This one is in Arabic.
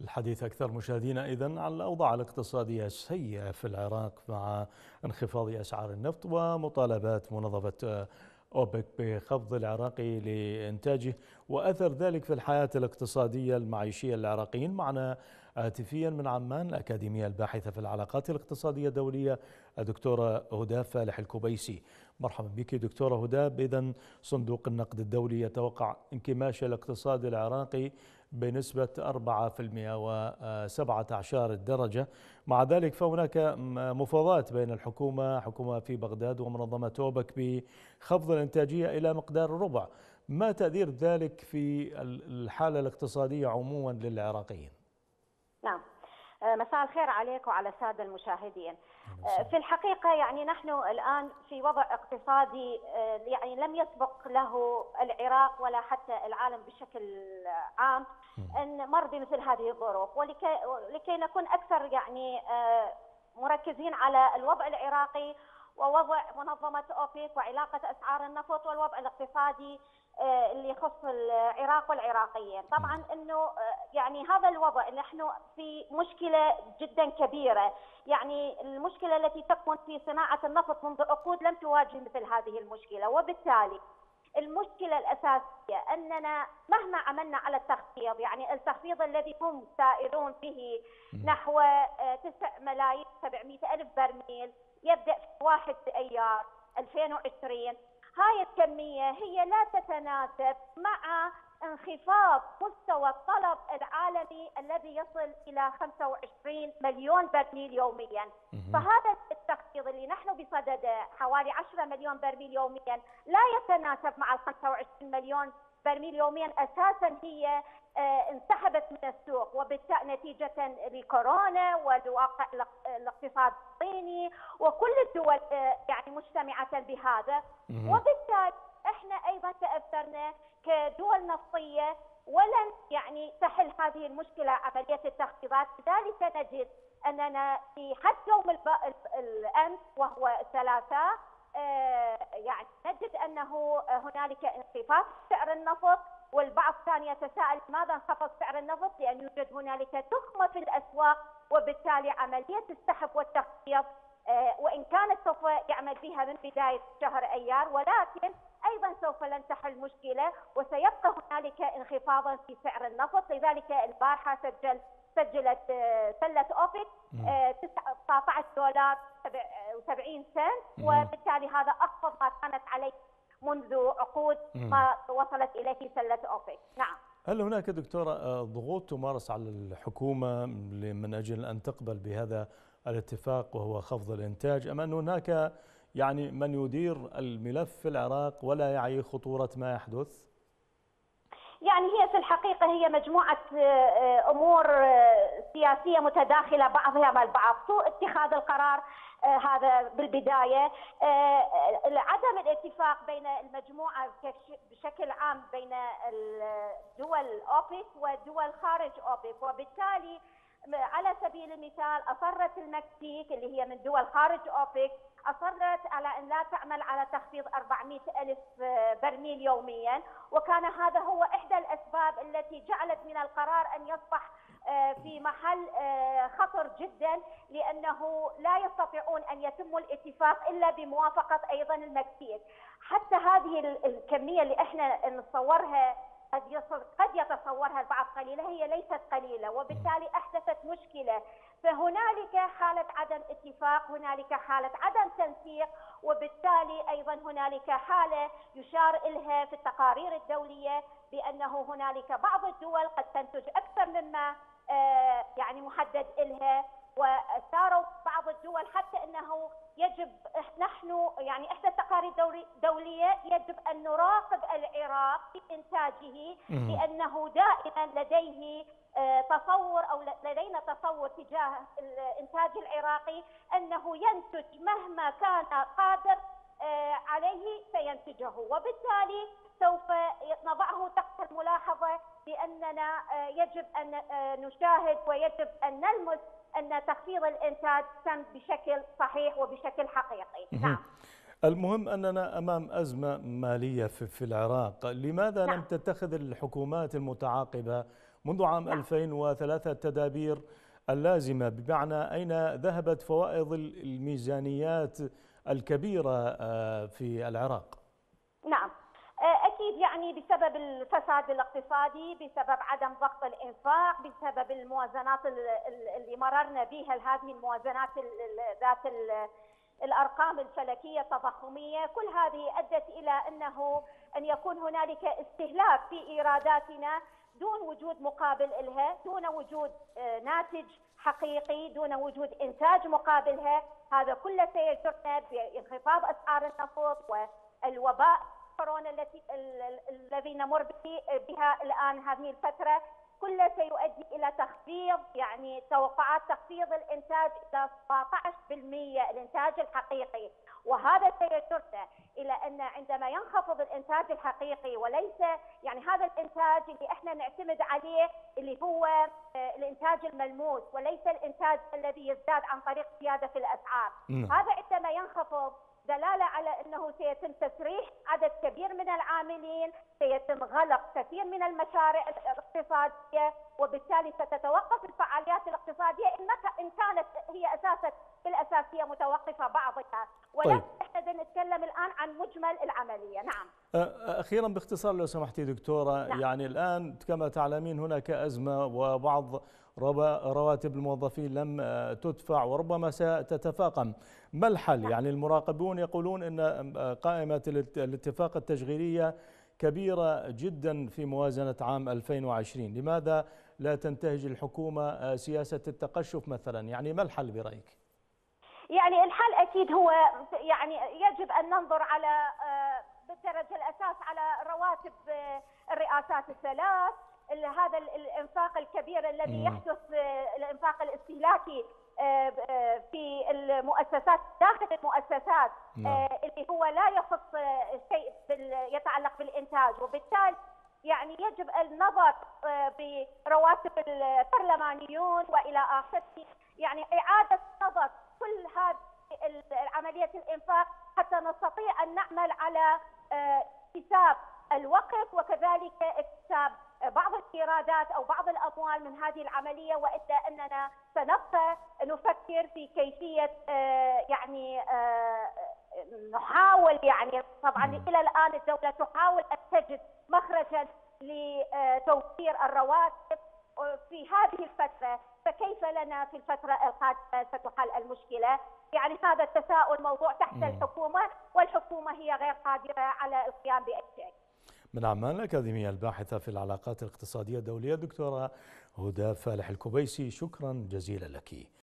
الحديث أكثر مشاهدينا إذن عن الأوضاع الاقتصادية السيئة في العراق مع انخفاض أسعار النفط ومطالبات منظمة أوبك بخفض العراق لإنتاجه وأثر ذلك في الحياة الاقتصادية المعيشية للعراقيين معنا هاتفيا من عمان الأكاديمية الباحثة في العلاقات الاقتصادية الدولية الدكتورة هدى فالح الكبيسي مرحبا بك دكتورة هدى. إذا صندوق النقد الدولي يتوقع انكماش الاقتصاد العراقي بنسبة 4% و17 درجة. مع ذلك فهناك مفاوضات بين الحكومة حكومة في بغداد ومنظمة توبك بخفض الإنتاجية إلى مقدار الربع ما تأثير ذلك في الحالة الاقتصادية عموما للعراقيين؟ نعم. مساء الخير عليك وعلى الساده المشاهدين. آه، في الحقيقة يعني نحن الآن في وضع اقتصادي آه، يعني لم يسبق له العراق ولا حتى العالم بشكل عام أن مر بمثل هذه الظروف. ولكي لكي نكون أكثر يعني مركزين على الوضع العراقي ووضع منظمة اوبيك وعلاقة أسعار النفط والوضع الاقتصادي آه، اللي يخص العراق والعراقيين. طبعا إنه آه، يعني هذا الوضع نحن في مشكلة جدا كبيرة. يعني المشكلة التي تكمن في صناعة النفط منذ عقود لم تواجه مثل هذه المشكلة. وبالتالي المشكلة الأساسية أننا مهما عملنا على التخفيض يعني التخفيض الذي هم سائرون به نحو 9 آه، ملايين 700 ألف برميل يبدأ في 1 أيار 2020 هاي الكمية هي لا تتناسب مع انخفاض مستوى الطلب العالمي الذي يصل إلى 25 مليون برميل يوميا. فهذا التخفيض اللي نحن بصدده حوالي 10 مليون برميل يوميا لا يتناسب مع ال 25 مليون برميل يوميا أساسا هي آه، انسحبت من السوق وبالتالي نتيجة لكورونا والواقع الاقتصاد الصيني وكل الدول آه، يعني مجتمعة بهذا. وبالتالي إحنا أيضا تأثرنا كدول نفطية ولن يعني تحل هذه المشكلة عملية التخفيضات. لذلك نجد أننا في حتى يوم الأمس وهو الثلاثاء يعني نجد أنه هنالك انخفاض سعر النفط والبعض كان يتساءل لماذا انخفض سعر النفط؟ لأن يوجد هنالك تخمة في الأسواق وبالتالي عملية السحب والتخفيض آه، وإن كانت سوف يعمل بها من بداية شهر أيار ولكن أيضا سوف لن تحل مشكلة وسيبقى هنالك انخفاضا في سعر النفط لذلك البارحة سجل سجلت آه، سله اوبك 19 دولار 70 سنت. وبالتالي هذا اخفض ما كانت عليه منذ عقود ما وصلت إليه سلة اوبك نعم. هل هناك دكتورة آه، ضغوط تمارس على الحكومة من أجل أن تقبل بهذا الاتفاق وهو خفض الإنتاج أم أن هناك يعني من يدير الملف في العراق ولا يعي خطورة ما يحدث؟ يعني هي في الحقيقة هي مجموعة آه، أمور آه، سياسية متداخلة بعضها مع البعض. سوء اتخاذ القرار آه، هذا بالبداية. عدم الاتفاق بين المجموعة بشكل عام بين الدول أوبك ودول خارج أوبك وبالتالي على سبيل المثال أصرت المكسيك اللي هي من دول خارج أوبك أصرت على أن لا تعمل على تخفيض 400 ألف برميل يوميا. وكان هذا هو إحدى الأسباب التي جعلت من القرار أن يصبح آه، في محل آه، خطر جدا لأنه لا يستطيعون أن يتم الاتفاق إلا بموافقة أيضا المكسيك حتى هذه الكمية اللي إحنا نتصورها قد قد يتصورها البعض قليله هي ليست قليلة وبالتالي أحدثت مشكلة. فهنالك حالة عدم اتفاق هنالك حالة عدم تنسيق وبالتالي أيضا هنالك حالة يشار إلها في التقارير الدولية بأنه هنالك بعض الدول قد تنتج أكثر مما آه، يعني محدد إلها الدول حتى إنه يجب نحن يعني إحدى التقارير الدوليه يجب أن نراقب العراق في إنتاجه لأنه دائما لديه آه، تصور أو لدينا تصور تجاه الإنتاج العراقي أنه ينتج مهما كان قادر آه، عليه سينتجه. وبالتالي سوف نضعه تحت الملاحظة باننا آه، يجب أن نشاهد ويجب أن نلمس أن تخفيض الإنتاج تم بشكل صحيح وبشكل حقيقي. نعم. المهم أننا أمام أزمة مالية في العراق. لماذا نعم. لم تتخذ الحكومات المتعاقبة منذ عام 2003 التدابير اللازمة؟ بمعنى أين ذهبت فوائض الميزانيات الكبيرة آه، في العراق؟ نعم. آه، يعني بسبب الفساد الاقتصادي بسبب عدم ضغط الإنفاق بسبب الموازنات اللي مررنا بها هذه الموازنات ذات الأرقام الفلكية التضخمية. كل هذه أدت إلى أنه أن يكون هنالك استهلاك في إيراداتنا دون وجود مقابل لها دون وجود آه، ناتج حقيقي دون وجود إنتاج مقابلها. هذا كله سيجرنا بانخفاض أسعار النفط والوباء كورونا التي الذي نمر بها الآن هذه الفترة كله سيؤدي إلى تخفيض يعني توقعات تخفيض الإنتاج إلى 17% الإنتاج الحقيقي وهذا سيجرنا إلى أن عندما ينخفض الإنتاج الحقيقي وليس يعني هذا الإنتاج اللي إحنا نعتمد عليه اللي هو آه، الإنتاج الملموس وليس الإنتاج الذي يزداد عن طريق زيادة في الأسعار م. هذا عندما ينخفض دلالة على إنه سيتم تسريح عدد كبير من العاملين، سيتم غلق كثير من المشاريع الاقتصادية وبالتالي ستتوقف الفعاليات الاقتصادية إن كانت هي أساسا بالاساس هي متوقفة بعضها، ولكن طيب. إحنا نتكلم الآن عن مجمل العملية، نعم. أخيرا باختصار لو سمحتي دكتورة نعم. يعني الآن كما تعلمين هناك أزمة وبعض رواتب الموظفين لم آه، تدفع وربما ستتفاقم ما الحل نعم. يعني المراقبون يقولون أن آه، قائمة الاتفاق التشغيلية كبيرة جدا في موازنة عام 2020 لماذا لا تنتهج الحكومة آه، سياسة التقشف مثلا يعني ما الحل برأيك؟ يعني الحل أكيد هو يعني يجب أن ننظر على بالدرجة الأساس على رواتب الرئاسات الثلاث هذا الإنفاق الكبير الذي يحدث الإنفاق الاستهلاكي آه، آه، في المؤسسات داخل المؤسسات نعم. آه، اللي هو لا يخص شيء يتعلق بالإنتاج. وبالتالي يعني يجب النظر برواتب البرلمانيون وإلى آخره. يعني إعادة نظر كل هذه عملية الإنفاق حتى نستطيع أن نعمل على اكتساب الوقت وكذلك اكتساب بعض الايرادات أو بعض الاموال من هذه العملية وإلا أننا سنبقى نفكر في كيفية آه، يعني آه، نحاول يعني طبعا إلى الآن الدولة تحاول أن تجد مخرجا لتوفير الرواتب في هذه الفترة فكيف لنا في الفترة القادمة ستحل المشكلة؟ يعني هذا التساؤل موضوع تحت الحكومة والحكومة هي غير قادرة على القيام بأي شيء. من عمان الأكاديمية الباحثة في العلاقات الاقتصادية الدولية دكتورة هدى فالح الكبيسي شكرا جزيلا لك.